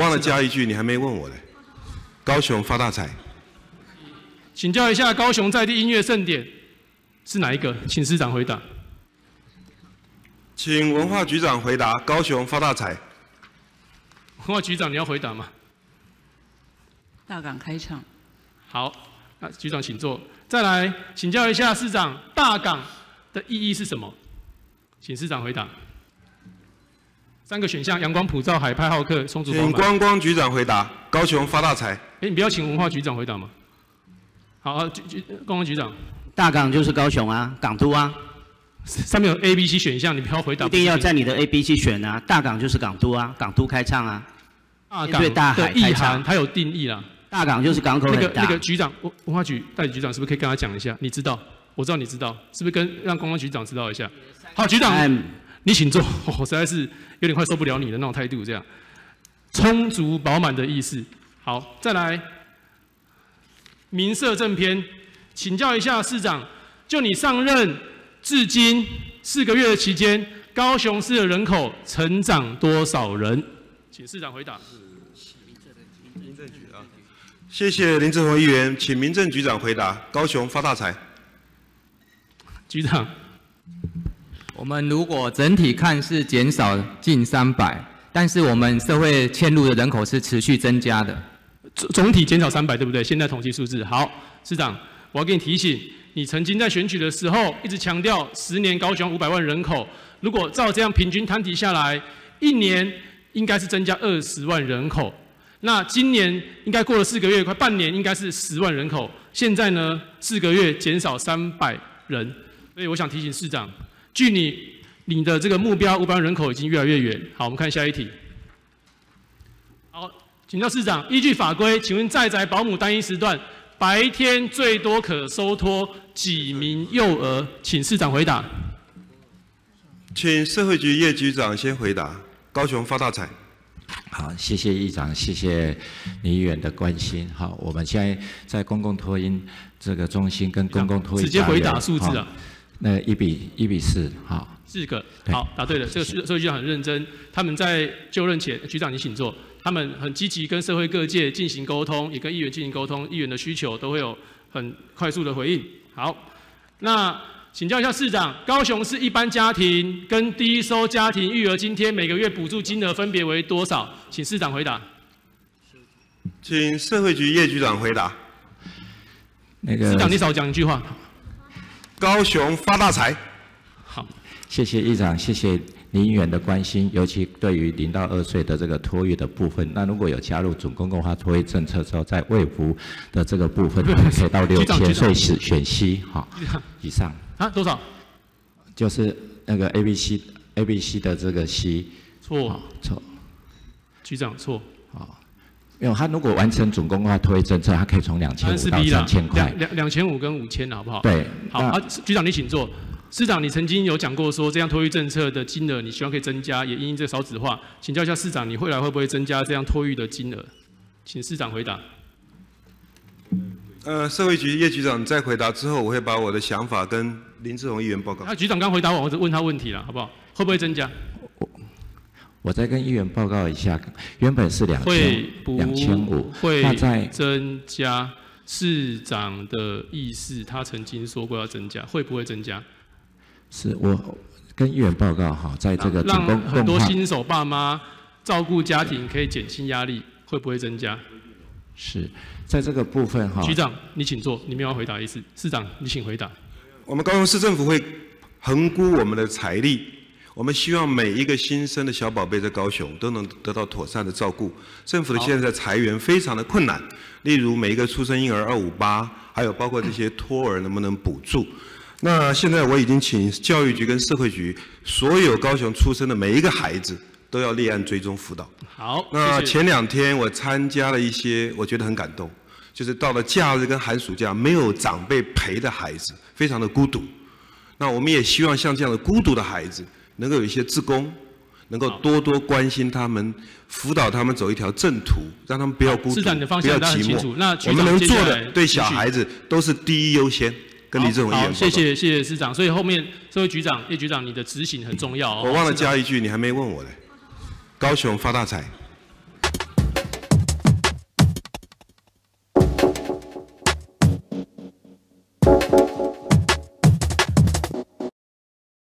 忘了加一句，你还没问我嘞。高雄发大财，请教一下，高雄在地音乐盛典是哪一个？请市长回答。请文化局长回答。高雄发大财，文化局长你要回答吗？大港开唱。好，那局长请坐。再来，请教一下市长，大港的意义是什么？请市长回答。三个选项：阳光普照、海派好客、充足请观光局长回答。高雄发大财。哎，你不要请文化局长回答吗？好，局局观光局长。大港就是高雄啊，港都啊。上面有 A、B、C 选项，你不要回答。一定要在你的 A、B、C 选啊。大港就是港都啊，港都开唱啊。大港的意涵，它有定义啦。大港就是港口那个那个局长，文文化局代理局长是不是可以跟他讲一下？你知道，我知道你知道，是不是跟让观光局长知道一下？好，局长。你请坐，我实在是有点快受不了你的那种态度，这样充足饱满的意思。好，再来民社正篇，请教一下市长，就你上任至今四个月的期间，高雄市的人口成长多少人？请市长回答。民政局啊，谢谢林志宏议员，请民政局长回答。高雄发大财。局长。我们如果整体看是减少近三百，但是我们社会迁入的人口是持续增加的。总总体减少三百，对不对？现在统计数字。好，市长，我要给你提醒，你曾经在选举的时候一直强调十年高雄五百万人口，如果照这样平均摊提下来，一年应该是增加二十万人口。那今年应该过了四个月，快半年，应该是十万人口。现在呢，四个月减少三百人，所以我想提醒市长。距你你的这个目标五百万人口已经越来越远。好，我们看下一题。好，请教市长，依据法规，请问在宅保姆单一时段白天最多可收托几名幼儿？请市长回答。请社会局叶局长先回答。高雄发大财。好，谢谢议长，谢谢李议员的关心。好，我们现在在公共托婴这个中心跟公共托婴直接回答数字啊。那一比一比四，好，四个，好，答对了。这个社社会局长很认真，他们在就任前，局长你请坐。他们很积极跟社会各界进行沟通，也跟议员进行沟通，议员的需求都会有很快速的回应。好，那请教一下市长，高雄市一般家庭跟低收家庭育儿津贴每个月补助金额分别为多少？请市长回答。请社会局叶局长回答。那个市长，你少讲一句话。高雄发大财，好，谢谢议长，谢谢林议员的关心，尤其对于零到二岁的这个托育的部分，那如果有加入总公共化托育政策之后，在卫福的这个部分，可以到六千岁时选 C 好以上。啊多少？就是那个 A B C A B C 的这个 C 错。错，局长错。好，因为他如果完成总公共化托育政策，他可以从两千五到三千块，两两千五跟五千好不好？对。好，啊，局长你请坐。市长，你曾经有讲过说，这样托育政策的金额，你希望可以增加，也因这少子化，请教一下市长，你未来会不会增加这样托育的金额？请市长回答。呃，社会局叶局长在回答之后，我会把我的想法跟林志宏议员报告。那局长刚回答完，我就问他问题了，好不好？会不会增加？我我再跟议员报告一下，原本是两千两千五，会增加。市长的意思，他曾经说过要增加，会不会增加？是我跟议员报告哈，在这个让很多新手爸妈照顾家庭可以减轻压力，会不会增加？是在这个部分哈。局长，你请坐，你没有回答意思。市长，你请回答。我们高雄市政府会衡估我们的财力。我们希望每一个新生的小宝贝在高雄都能得到妥善的照顾。政府的现在裁员非常的困难，例如每一个出生婴儿二五八，还有包括这些托儿能不能补助？那现在我已经请教育局跟社会局，所有高雄出生的每一个孩子都要立案追踪辅导。好，那前两天我参加了一些，我觉得很感动，就是到了假日跟寒暑假没有长辈陪的孩子，非常的孤独。那我们也希望像这样的孤独的孩子。能够有一些自工，能够多多关心他们，辅导他们走一条正途，让他们不要孤独，不要寂寞。那我们能做的对小孩子都是第一优先。跟李志宏一样谢谢谢谢市长。所以后面这位局长叶局长，你的执行很重要哦。我忘了加一句，你还没问我嘞。高雄发大财。